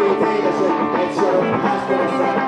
every day. I said, that's your past,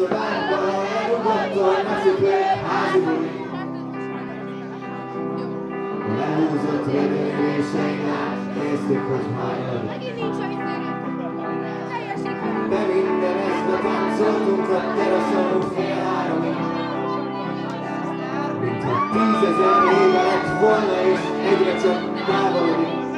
a szobánkban Nyugodtan a cipőt házigul Lehúzott rövidéseink át Néztük, hogy hányan De minden este táncoltunk a teraszon fél háromig Mintha tízezer éve lett volna és egyre csak távolodik